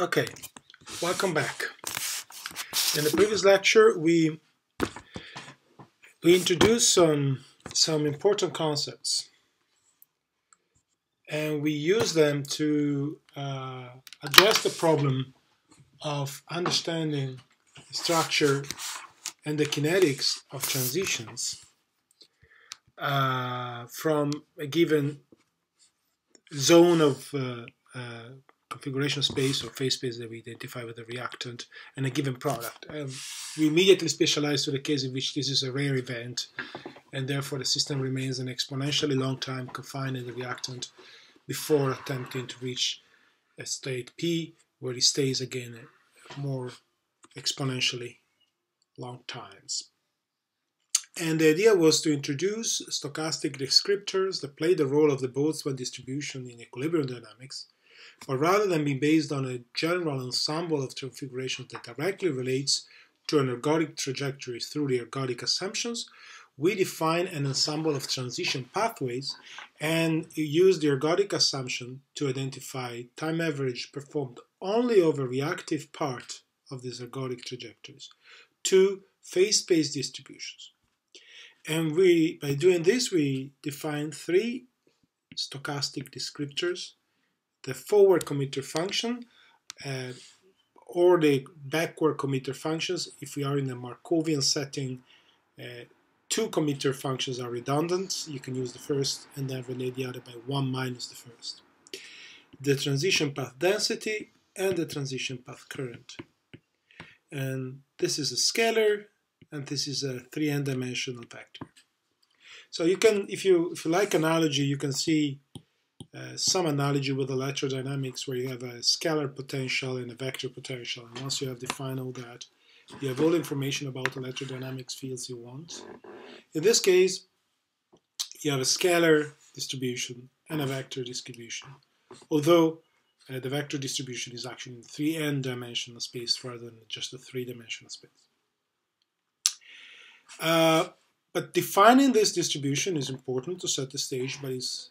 Okay, welcome back. In the previous lecture, we we introduced some some important concepts, and we use them to uh, address the problem of understanding the structure and the kinetics of transitions uh, from a given zone of uh, uh configuration space or phase space that we identify with the reactant and a given product. Um, we immediately specialize to the case in which this is a rare event and therefore the system remains an exponentially long time confined in the reactant before attempting to reach a state P where it stays again more exponentially long times. And the idea was to introduce stochastic descriptors that play the role of the Boltzmann distribution in equilibrium dynamics but rather than be based on a general ensemble of configurations that directly relates to an ergodic trajectory through the ergodic assumptions, we define an ensemble of transition pathways and use the ergodic assumption to identify time average performed only over reactive part of these ergodic trajectories to phase space distributions. And we, by doing this, we define three stochastic descriptors the forward committor function uh, or the backward committor functions. If we are in a Markovian setting, uh, two committor functions are redundant. You can use the first and then relate the other by 1 minus the first. The transition path density and the transition path current. And this is a scalar and this is a 3n dimensional vector. So you can, if you if you like analogy, you can see uh, some analogy with electrodynamics where you have a scalar potential and a vector potential. And once you have defined all that, you have all information about electrodynamics fields you want. In this case, you have a scalar distribution and a vector distribution. Although uh, the vector distribution is actually in 3n dimensional space rather than just a three dimensional space. Uh, but defining this distribution is important to set the stage, but it's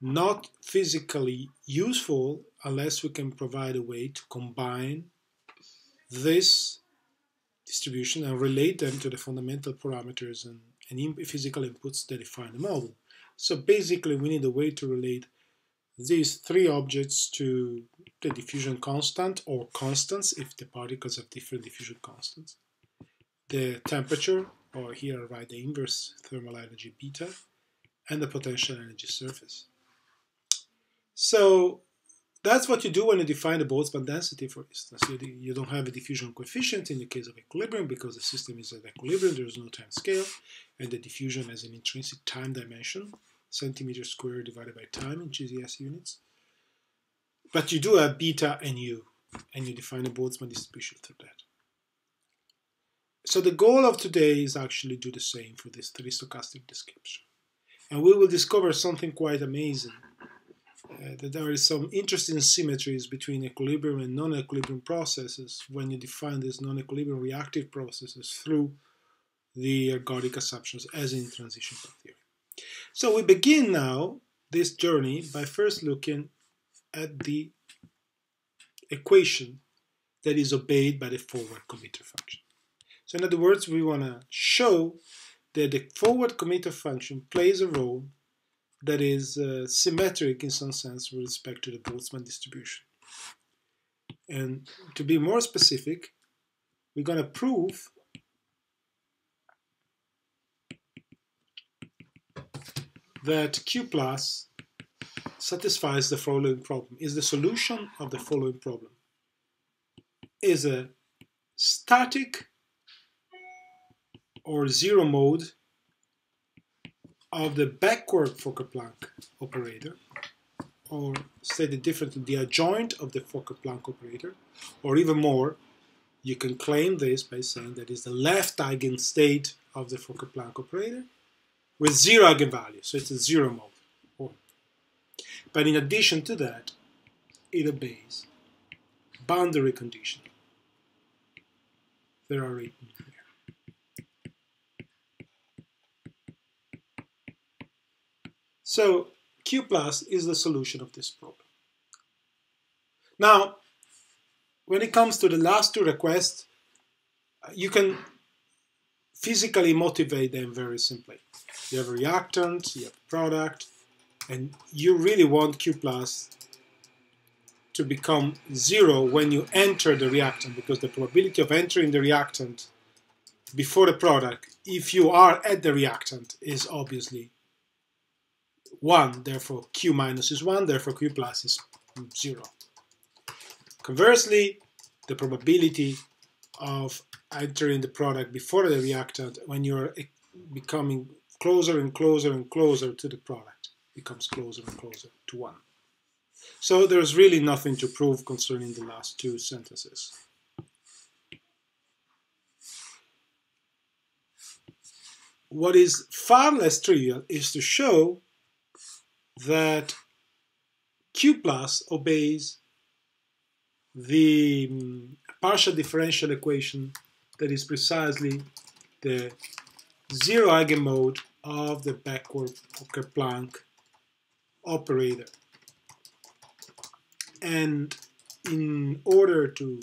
not physically useful unless we can provide a way to combine this distribution and relate them to the fundamental parameters and, and physical inputs that define the model. So basically we need a way to relate these three objects to the diffusion constant or constants if the particles have different diffusion constants, the temperature, or here I write the inverse thermal energy beta, and the potential energy surface. So that's what you do when you define the Boltzmann density, for instance. You, you don't have a diffusion coefficient in the case of equilibrium because the system is at equilibrium, there's no time scale, and the diffusion has an intrinsic time dimension, centimeter squared divided by time in CGS units. But you do have beta and u, and you define a Boltzmann distribution through that. So the goal of today is actually do the same for this three stochastic description. And we will discover something quite amazing uh, that there is some interesting symmetries between equilibrium and non-equilibrium processes when you define these non-equilibrium reactive processes through the ergodic assumptions as in transition path theory. So we begin now this journey by first looking at the equation that is obeyed by the forward committor function. So in other words, we want to show that the forward committor function plays a role that is uh, symmetric in some sense with respect to the Boltzmann distribution. And to be more specific, we're going to prove that Q plus satisfies the following problem, is the solution of the following problem. Is a static or zero mode of the backward Fokker-Planck operator, or say stated differently, the adjoint of the Fokker-Planck operator, or even more, you can claim this by saying that is the left eigenstate of the Fokker-Planck operator with zero eigenvalue, so it's a zero mode. But in addition to that, it obeys boundary condition. There are eight So Q plus is the solution of this problem. Now, when it comes to the last two requests, you can physically motivate them very simply. You have a reactant, you have a product, and you really want Q plus to become zero when you enter the reactant because the probability of entering the reactant before the product, if you are at the reactant, is obviously 1. Therefore, Q minus is 1, therefore Q plus is 0. Conversely, the probability of entering the product before the reactant when you're becoming closer and closer and closer to the product becomes closer and closer to 1. So there's really nothing to prove concerning the last two sentences. What is far less trivial is to show that Q plus obeys the mm, partial differential equation that is precisely the zero eigenmode of the backward Fokker-Planck operator. And in order to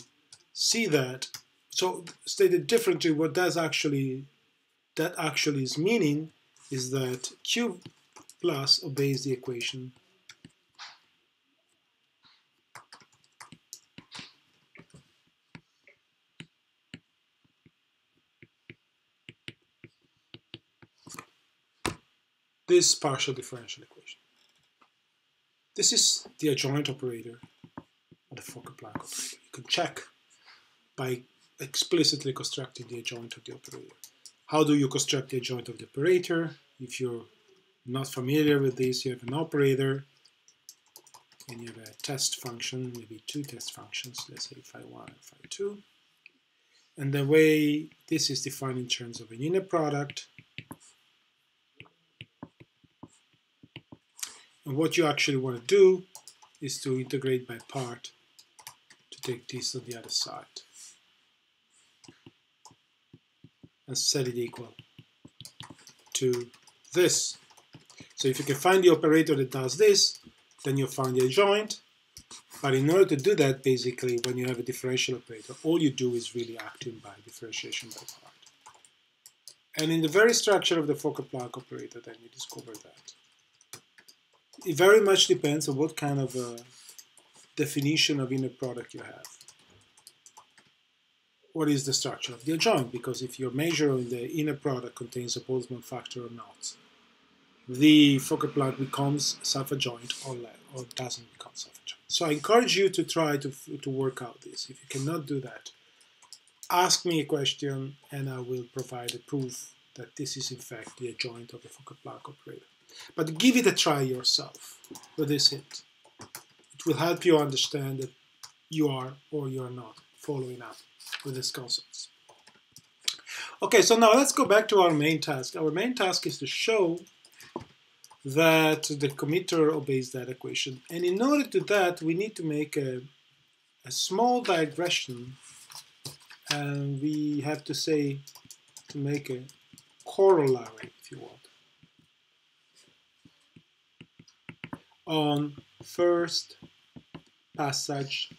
see that, so stated differently, what does actually that actually is meaning is that Q plus obeys the equation this partial differential equation. This is the adjoint operator the Fokker-Planck operator. You can check by explicitly constructing the adjoint of the operator. How do you construct the adjoint of the operator? If you're not familiar with this, you have an operator and you have a test function, maybe two test functions, let's say phi1 and phi2. And the way this is defined in terms of an inner product And what you actually want to do is to integrate by part to take this on the other side and set it equal to this. So if you can find the operator that does this, then you'll find the adjoint. But in order to do that, basically, when you have a differential operator, all you do is really acting by differentiation by part. And in the very structure of the Fokker-Planck operator, then you discover that it very much depends on what kind of a definition of inner product you have. What is the structure of the adjoint? Because if your measure in the inner product contains a Boltzmann factor or not, the Fokker-Planck becomes self-adjoint or, or doesn't become self-adjoint. So I encourage you to try to, to work out this. If you cannot do that, ask me a question and I will provide a proof that this is in fact the adjoint of the Fokker-Planck operator. But give it a try yourself with this hint. It will help you understand that you are or you are not following up with these concepts. Okay, so now let's go back to our main task. Our main task is to show that the committor obeys that equation. And in order to that, we need to make a, a small digression. And we have to say, to make a corollary, if you want. on first passage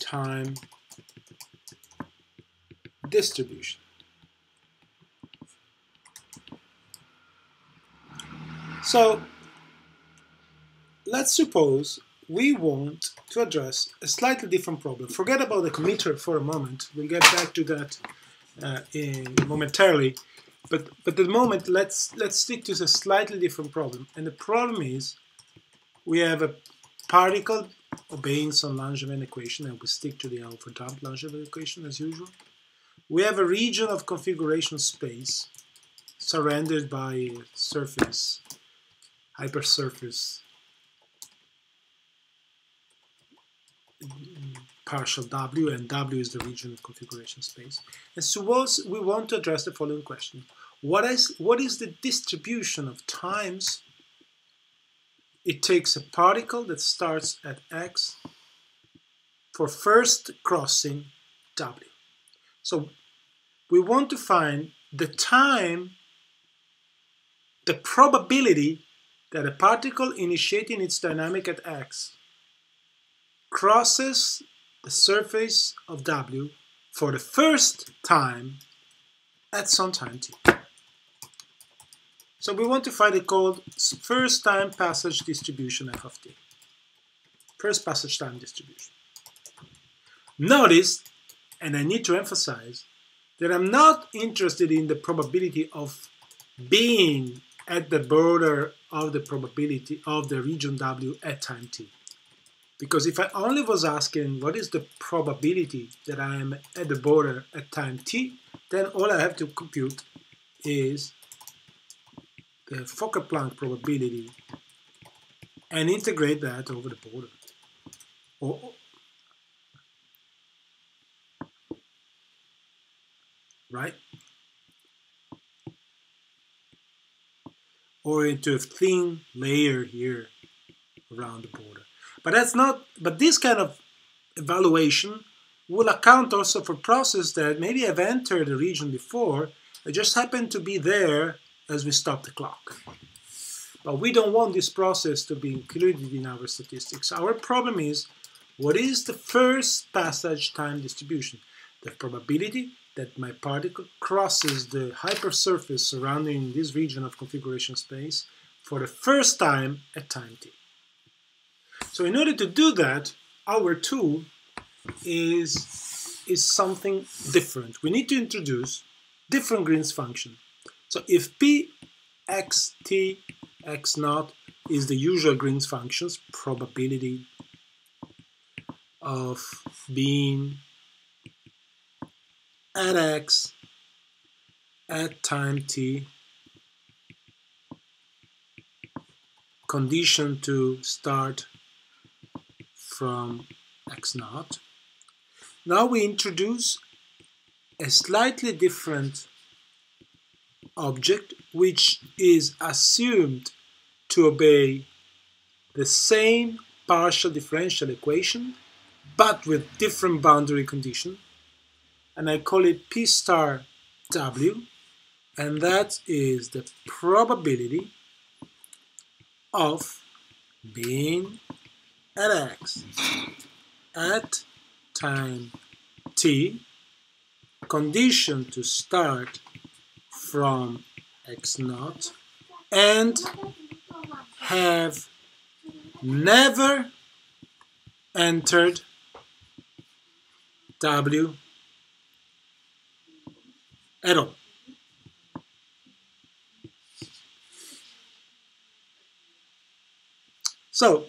time distribution. So let's suppose we want to address a slightly different problem. Forget about the committor for a moment. We'll get back to that uh, in, momentarily. But but at the moment, let's let's stick to a slightly different problem. And the problem is we have a particle obeying some Langevin equation, and we stick to the overdamped Langevin equation as usual. We have a region of configuration space surrounded by surface, hypersurface partial W, and W is the region of configuration space. And suppose we want to address the following question. What is, what is the distribution of times it takes a particle that starts at x for first crossing W? So we want to find the time, the probability that a particle initiating its dynamic at x crosses the surface of W for the first time at some time t. So we want to find the called first time passage distribution f of t. First passage time distribution. Notice, and I need to emphasize, that I'm not interested in the probability of being at the border of the probability of the region W at time t. Because if I only was asking what is the probability that I am at the border at time t, then all I have to compute is the Fokker-Planck probability and integrate that over the border. Or, right? Or into a thin layer here around the border. But that's not, but this kind of evaluation will account also for process that maybe have entered the region before, I just happen to be there as we stop the clock. But we don't want this process to be included in our statistics. Our problem is, what is the first passage time distribution? The probability that my particle crosses the hypersurface surrounding this region of configuration space for the first time at time t. So in order to do that, our tool is, is something different. We need to introduce different Green's function. So if p x t x naught is the usual Green's functions, probability of being at x at time t condition to start from x naught. Now we introduce a slightly different object which is assumed to obey the same partial differential equation but with different boundary condition and I call it P star W and that is the probability of being at x at time t condition to start from x naught and have never entered w at all. So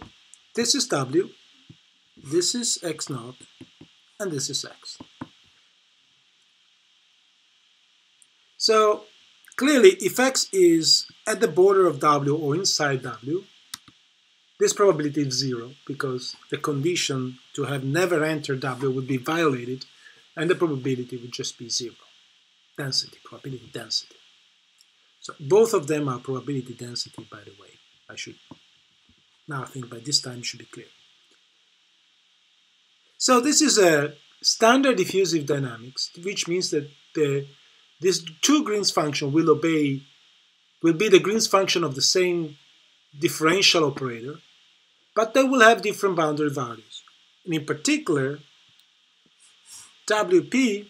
this is W, this is X naught, and this is X. So clearly, if X is at the border of W or inside W, this probability is zero because the condition to have never entered W would be violated and the probability would just be zero. Density, probability density. So both of them are probability density, by the way. I should now I think by this time it should be clear. So this is a standard diffusive dynamics, which means that the, this two Green's function will obey, will be the Green's function of the same differential operator, but they will have different boundary values. And in particular, WP,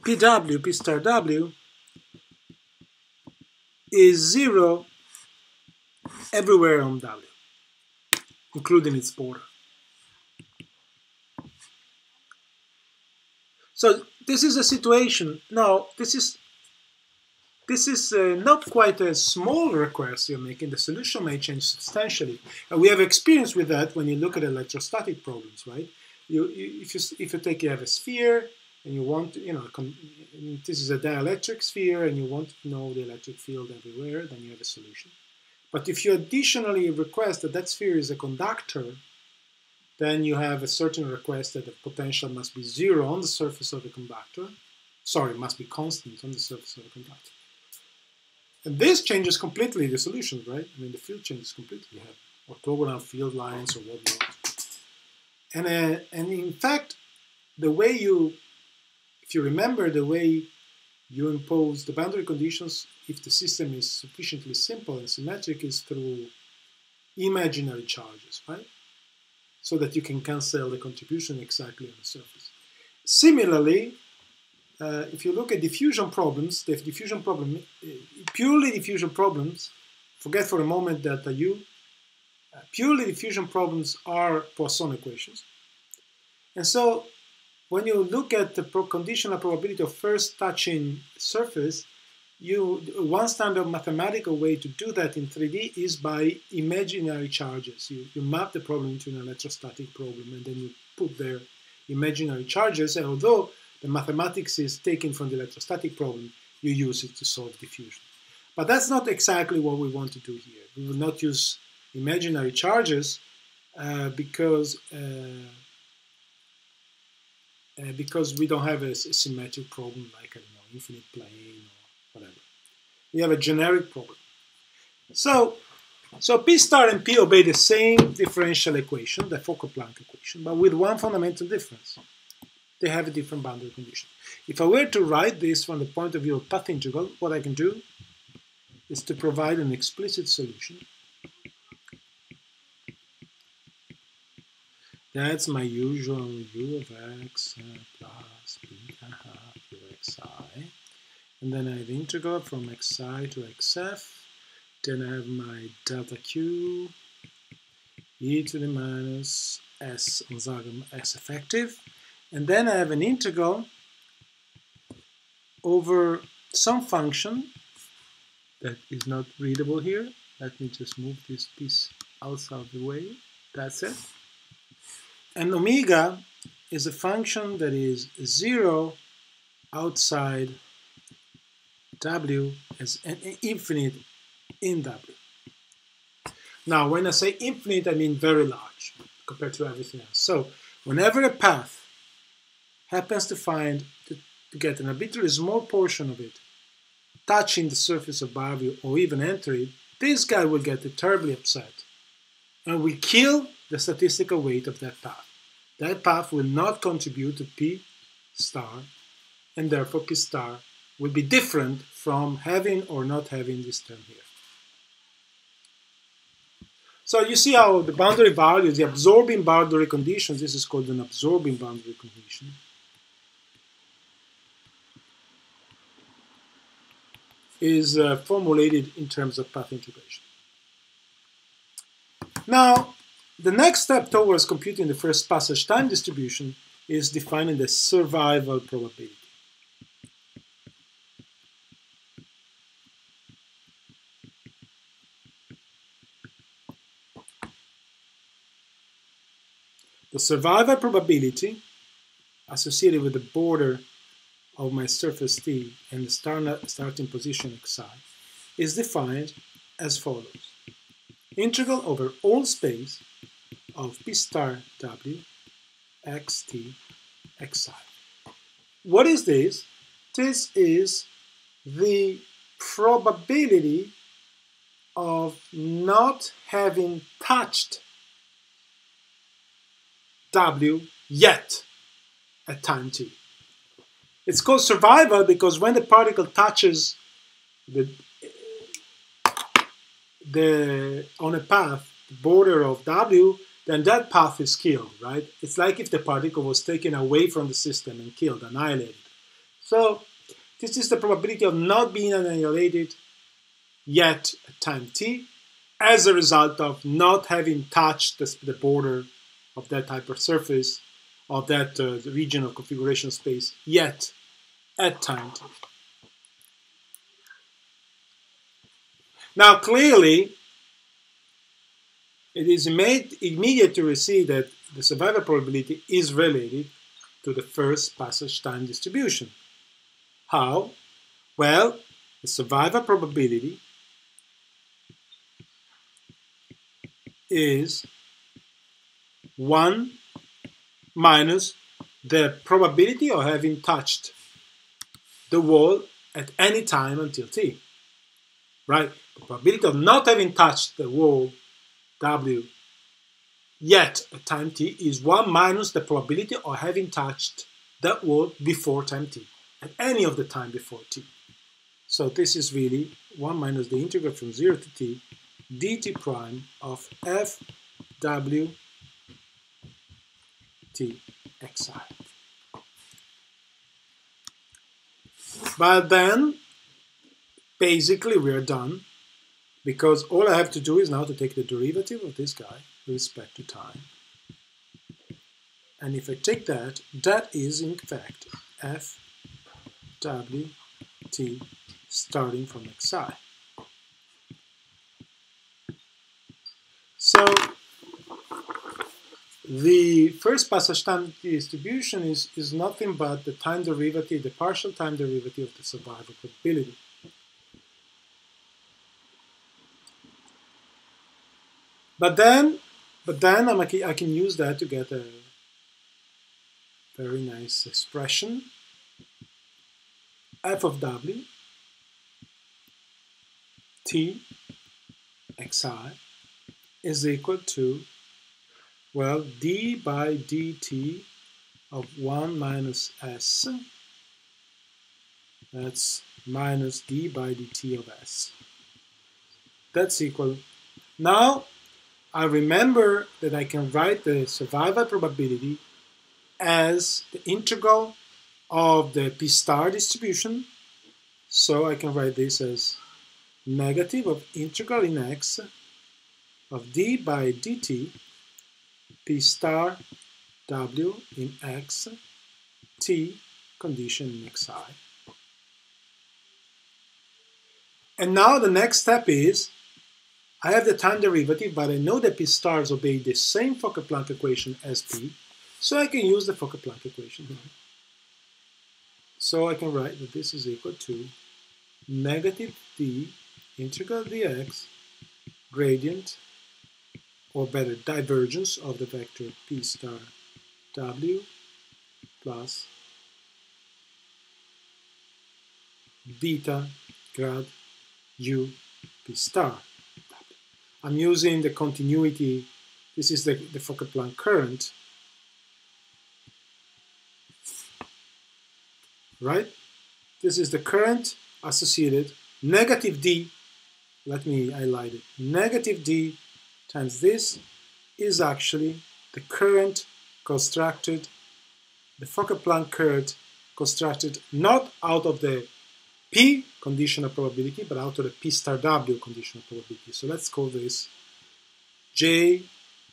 PW, P star W, is zero everywhere on W, including its border. So this is a situation. Now this is this is uh, not quite a small request you're making. The solution may change substantially, and we have experience with that when you look at electrostatic problems, right? You, you if you if you take you have a sphere and you want you know this is a dielectric sphere and you want to know the electric field everywhere, then you have a solution. But if you additionally request that that sphere is a conductor, then you have a certain request that the potential must be zero on the surface of the conductor. Sorry, must be constant on the surface of the conductor. And this changes completely the solution, right? I mean, the field changes completely. You have orthogonal field lines or whatnot. And, uh, and in fact, the way you, if you remember the way you impose the boundary conditions if the system is sufficiently simple and symmetric is through imaginary charges, right? so that you can cancel the contribution exactly on the surface. Similarly, uh, if you look at diffusion problems, the diffusion problem, uh, purely diffusion problems, forget for a moment delta U, uh, purely diffusion problems are Poisson equations. And so when you look at the conditional probability of first touching surface, you one standard mathematical way to do that in 3D is by imaginary charges. You, you map the problem to an electrostatic problem and then you put there imaginary charges. And although the mathematics is taken from the electrostatic problem, you use it to solve diffusion. But that's not exactly what we want to do here. We will not use imaginary charges uh, because uh, uh, because we don't have a, a, symmetric problem like I don't know infinite plane or whatever. We have a generic problem. So so P star and P obey the same differential equation, the Fokker-Planck equation, but with one fundamental difference. They have a different boundary condition. If I were to write this from the point of view of path integral, what I can do is to provide an explicit solution. That's my usual u of x uh, plus beta half u xi. And then I have integral from xi to xf then I have my delta q e to the minus s on s effective. And then I have an integral over some function that is not readable here. Let me just move this piece outside of the way. That's it. And omega is a function that is 0 outside w as an infinite in W. Now, when I say infinite, I mean very large compared to everything else. So, whenever a path happens to find, to, get an arbitrarily small portion of it touching the surface of W or even entering, this guy will get terribly upset and will kill the statistical weight of that path. That path will not contribute to P star, and therefore P star will be different from having or not having this term here. So you see how the boundary values, the absorbing boundary conditions, this is called an absorbing boundary condition, is uh, formulated in terms of path integration. Now, the next step towards computing the first passage time distribution is defining the survival probability. The survival probability associated with the border of my surface T and the start starting position xi is defined as follows. Integral over all space of p star w xt xi. What is this? This is the probability of not having touched W yet at time t. It's called survival because when the particle touches the, the on a path, the border of W, then that path is killed, right? It's like if the particle was taken away from the system and killed, annihilated. So this is the probability of not being annihilated yet at time t as a result of not having touched the, border of that type of surface, of that uh, region of configuration space yet at time t. Now, clearly, it is made immediate to see that the survival probability is related to the first passage time distribution. How? Well, the survival probability is 1 minus the probability of having touched the wall at any time until t. Right? The probability of not having touched the wall w yet at time t is 1 minus the probability of having touched that wall before time t, at any of the time before t. So this is really 1 minus the integral from 0 to t dt prime of f w t xi. But then, basically, we're done because all I have to do is now to take the derivative of this guy with respect to time. And if I take that, that is in fact f w t starting from xi. So the first passage time distribution is, is nothing but the time derivative, the partial time derivative of the survival probability. But then, but then I'm, I can use that to get a very nice expression. f of w t xi is equal to, well, d by dt of 1 minus s. That's minus d by dt of s. That's equal. Now, I remember that I can write the survival probability as the integral of the p star distribution. So I can write this as negative of integral in x of d by dt p star w in x t condition in xi. And now the next step is I have the time derivative, but I know that p stars obey the same Fokker-Planck equation as p, so I can use the Fokker-Planck equation here. So I can write that this is equal to negative d integral dx gradient, or better, divergence of the vector p star w plus beta grad u p star. I'm using the continuity, this is the, the Fokker-Planck current, right? This is the current associated, negative d let me highlight it. Negative d times this is actually the current constructed, the Fokker-Planck current constructed not out of the P conditional probability, but out of the P star W conditional probability. So let's call this J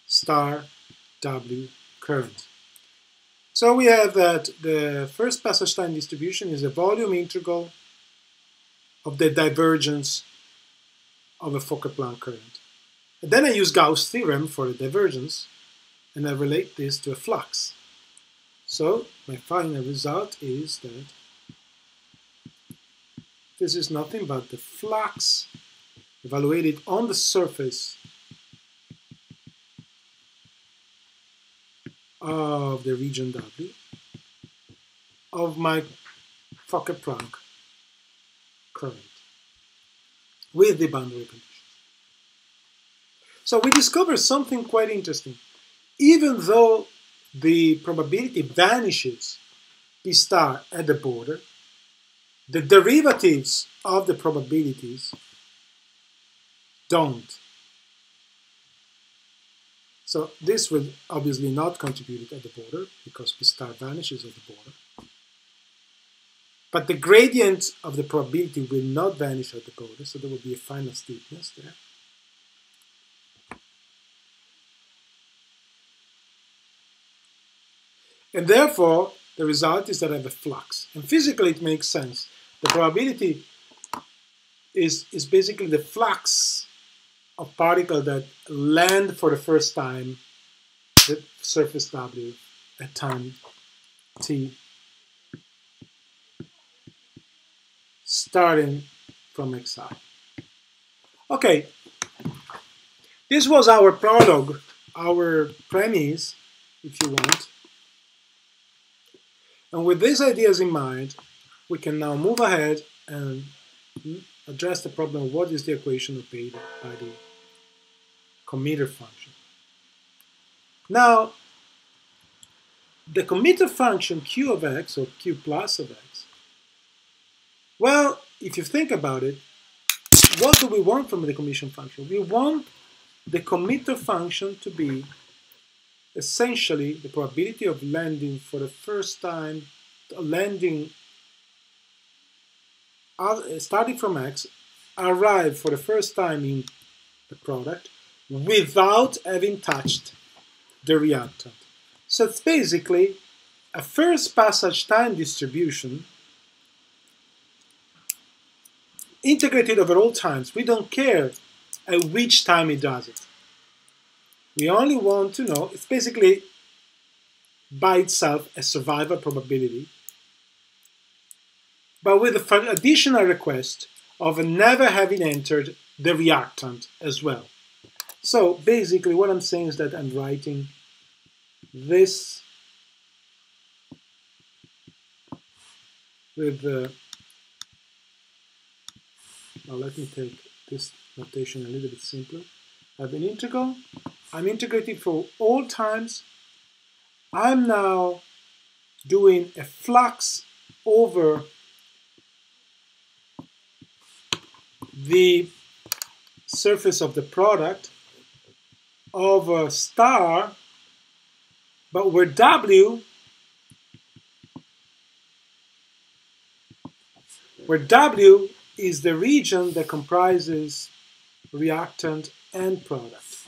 star W current. So we have that the first passage time distribution is a volume integral of the divergence of a Fokker-Planck current. And then I use Gauss' theorem for the divergence, and I relate this to a flux. So my final result is that this is nothing but the flux evaluated on the surface of the region W of my Fokker-Planck current with the boundary conditions. So we discover something quite interesting. Even though the probability vanishes P star at the border, the derivatives of the probabilities don't. So this will obviously not contribute at the border because P star vanishes at the border. But the gradient of the probability will not vanish at the border, so there will be a final steepness there. And therefore, the result is that I have a flux. And physically, it makes sense. The probability is, is basically the flux of particles that land for the first time the surface W at time t starting from xi. Okay, this was our prologue, our premise, if you want. And with these ideas in mind, we can now move ahead and address the problem of what is the equation of beta by the committor function. Now, the committor function q of x, or q plus of x, well, if you think about it, what do we want from the committor function? We want the committor function to be essentially the probability of landing for the first time, landing starting from X, arrive for the first time in the product without having touched the reactant. So it's basically a first passage time distribution integrated over all times. We don't care at which time it does it. We only want to know, it's basically by itself a survival probability, but with the additional request of never having entered the reactant as well. So basically what I'm saying is that I'm writing this with the now let me take this notation a little bit simpler. I have an integral. I'm integrating for all times. I'm now doing a flux over the surface of the product of a star, but where W where W is the region that comprises reactant and product.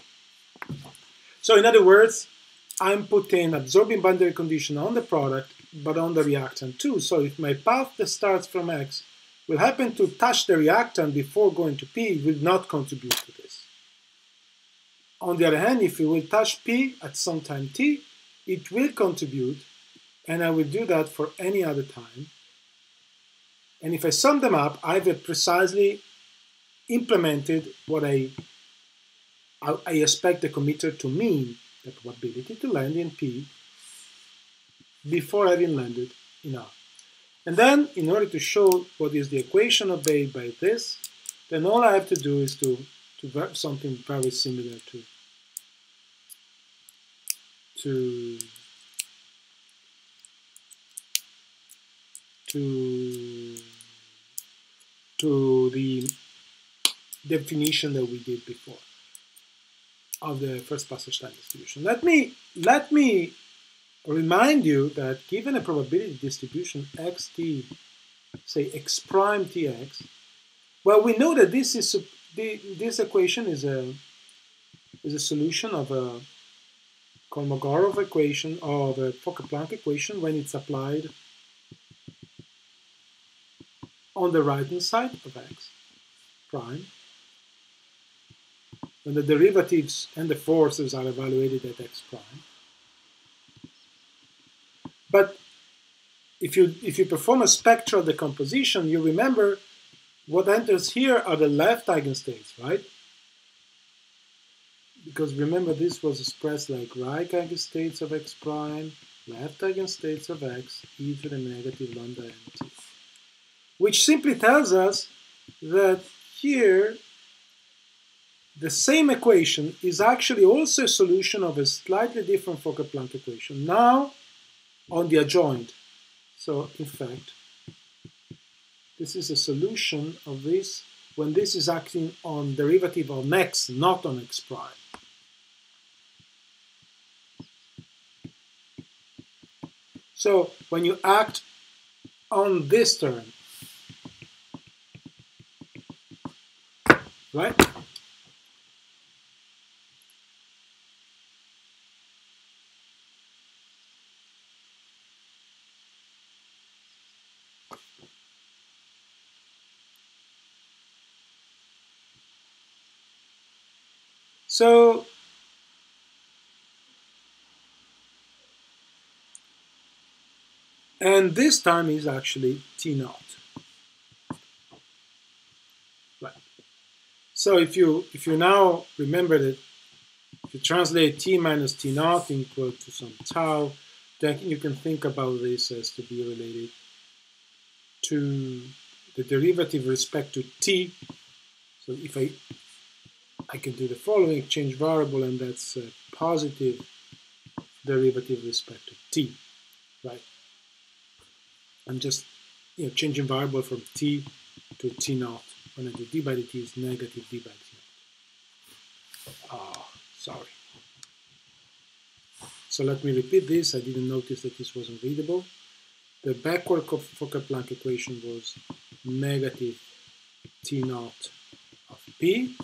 So in other words, I'm putting absorbing boundary condition on the product, but on the reactant too. So if my path that starts from X will happen to touch the reactant before going to P, will not contribute to this. On the other hand, if it will touch P at some time t, it will contribute, and I will do that for any other time. And if I sum them up, I've precisely implemented what I, I expect the committor to mean, the probability to land in P before having landed in R. And then, in order to show what is the equation obeyed by this, then all I have to do is to, to write something very similar to, to, to, to the definition that we did before of the first passage time distribution. Let me, let me remind you that given a probability distribution xt, say x prime tx, well, we know that this is this equation is a is a solution of a Kolmogorov equation of a Fokker-Planck equation when it's applied on the right hand side of x prime. When the derivatives and the forces are evaluated at x prime but if you if you perform a spectral decomposition, you remember what enters here are the left eigenstates, right? Because remember this was expressed like right eigenstates of x prime, left eigenstates of x, e to the negative lambda mt. Which simply tells us that here the same equation is actually also a solution of a slightly different Fokker-Planck equation. Now on the adjoint. So in fact, this is a solution of this when this is acting on derivative of x, not on x prime. So when you act on this term, right? So and this time is actually T naught. Right. So if you if you now remember that if you translate T minus T naught equal to some tau, then you can think about this as to be related to the derivative respect to T. So if I I can do the following, change variable, and that's a positive derivative with respect to t, right? I'm just you know, changing variable from t to t naught when I do d by dt is negative d by t naught. Oh, sorry. So let me repeat this. I didn't notice that this wasn't readable. The backward of Fokker-Planck equation was negative T naught of P.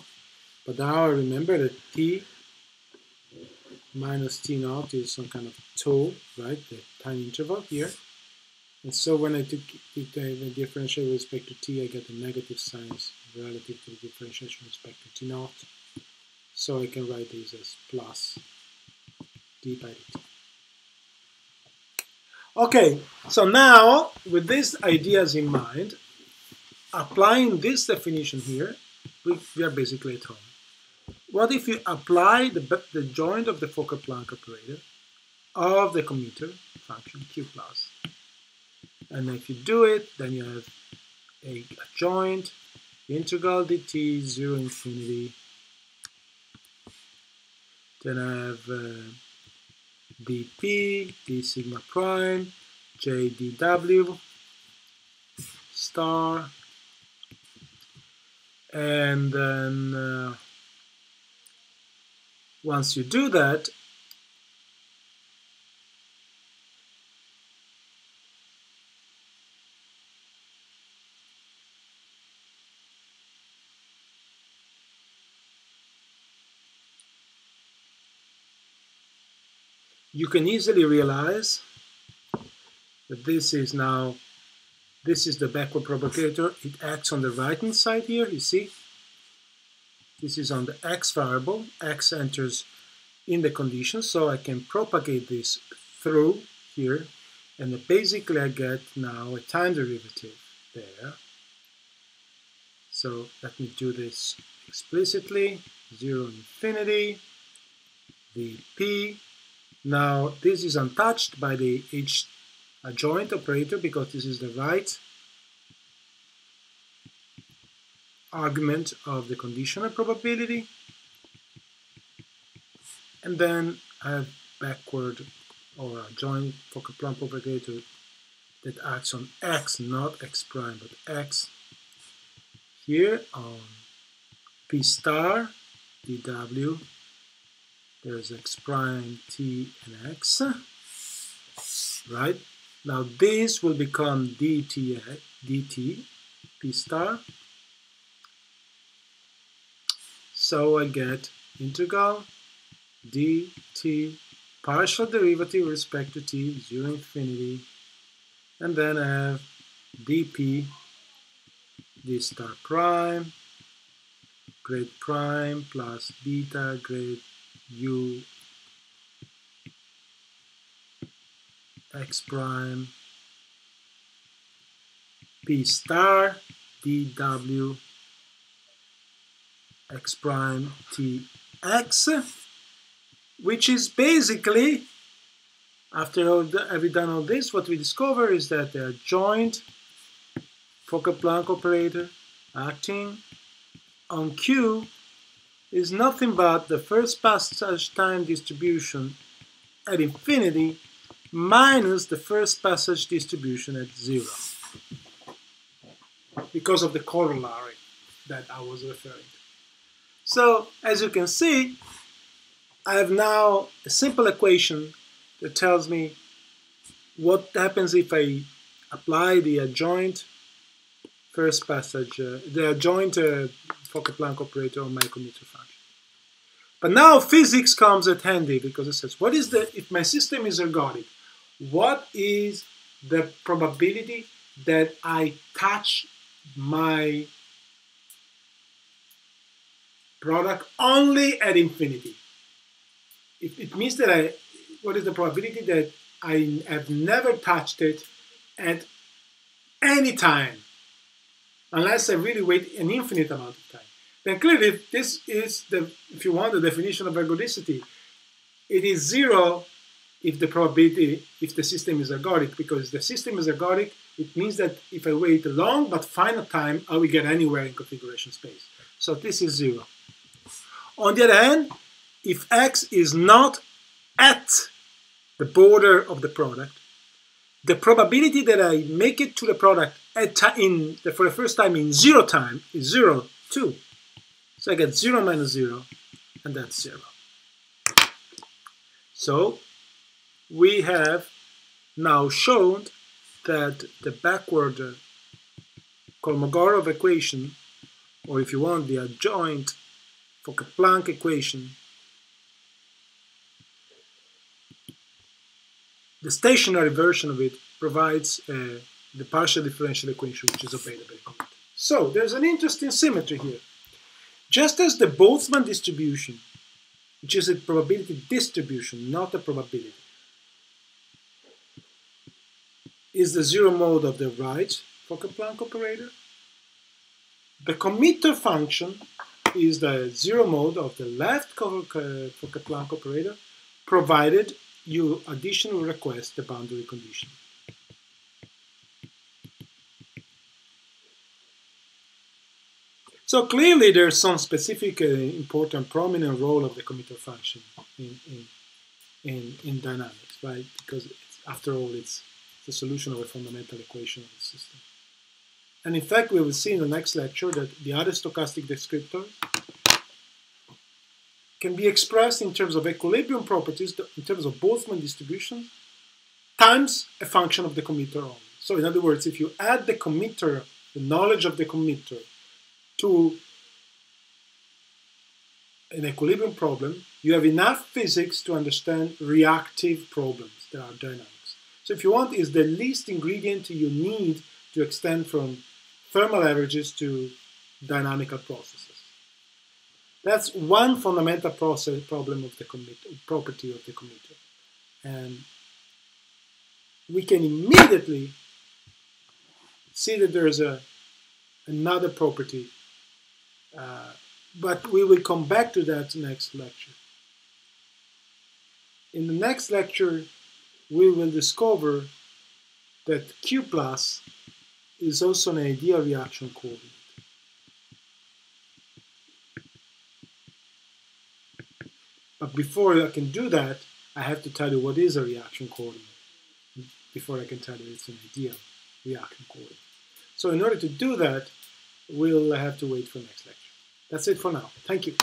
But now I remember that T minus T naught is some kind of tau, right? The time interval here. And so when I took the differential with respect to t, I get the negative signs relative to the differentiation with respect to t naught. So I can write this as plus d by dt. Okay, so now with these ideas in mind, applying this definition here, we, we are basically at home. What if you apply the, the joint of the Fokker-Planck operator of the committor function q plus? plus and if you do it, then you have a, a joint integral dt 0 infinity. Then I have uh, dp, d sigma prime, j dw star, and then uh, once you do that, you can easily realize that this is now, this is the backward propagator. It acts on the right hand side here, you see? This is on the x variable. x enters in the condition, so I can propagate this through here, and basically I get now a time derivative there. So let me do this explicitly. 0 infinity, vp now this is untouched by the H adjoint operator because this is the right argument of the conditional probability. And then I have backward or adjoint Fokker-Planck propagator that acts on x, not x prime, but x here on p star dw there's x prime, t, and x, right? Now this will become dt, dt, p star. So I get integral dt partial derivative respect to t, 0 infinity, and then I have dp d star prime, grade prime plus beta grade u x prime p star dw x prime t x which is basically after all the, having done all this what we discover is that they are joint Fokker-Planck operator acting on Q is nothing but the first passage time distribution at infinity minus the first passage distribution at zero because of the corollary that I was referring to. So as you can see, I have now a simple equation that tells me what happens if I apply the adjoint first passage, uh, the adjoint uh, Fokker-Planck operator on my committor function. But now physics comes at handy because it says, what is the, if my system is ergodic, what is the probability that I touch my product only at infinity? It, it means that I, what is the probability that I have never touched it at any time, unless I really wait an infinite amount of time then clearly this is the, if you want, the definition of ergodicity. It is zero if the probability, if the system is ergodic, because the system is ergodic, it means that if I wait a long but finite time, I will get anywhere in configuration space. So this is zero. On the other hand, if x is not at the border of the product, the probability that I make it to the product at in the, for the first time in zero time is zero, two. So I get 0 minus 0, and that's 0. So we have now shown that the backward Kolmogorov equation, or if you want the adjoint Fokker-Planck equation, the stationary version of it provides uh, the partial differential equation which is obeyed by the So there's an interesting symmetry here. Just as the Boltzmann distribution, which is a probability distribution, not a probability, is the zero mode of the right Fokker-Planck operator. The committor function is the zero mode of the left Fokker-Planck operator, provided you additionally request the boundary condition. So clearly there's some specific uh, important prominent role of the committor function in, in, in, in dynamics, right? Because after all, it's the solution of a fundamental equation of the system. And in fact, we will see in the next lecture that the other stochastic descriptors can be expressed in terms of equilibrium properties, in terms of Boltzmann distribution, times a function of the committor only. So in other words, if you add the committor, the knowledge of the committor, to an equilibrium problem, you have enough physics to understand reactive problems that are dynamics. So if you want, is the least ingredient you need to extend from thermal averages to dynamical processes. That's one fundamental process problem of the property of the committor. And we can immediately see that there's a another property, uh, but we will come back to that next lecture. In the next lecture, we will discover that Q plus is also an ideal reaction coordinate. But before I can do that, I have to tell you what is a reaction coordinate before I can tell you it's an ideal reaction coordinate. So in order to do that, we'll have to wait for next lecture. That's it for now. Thank you.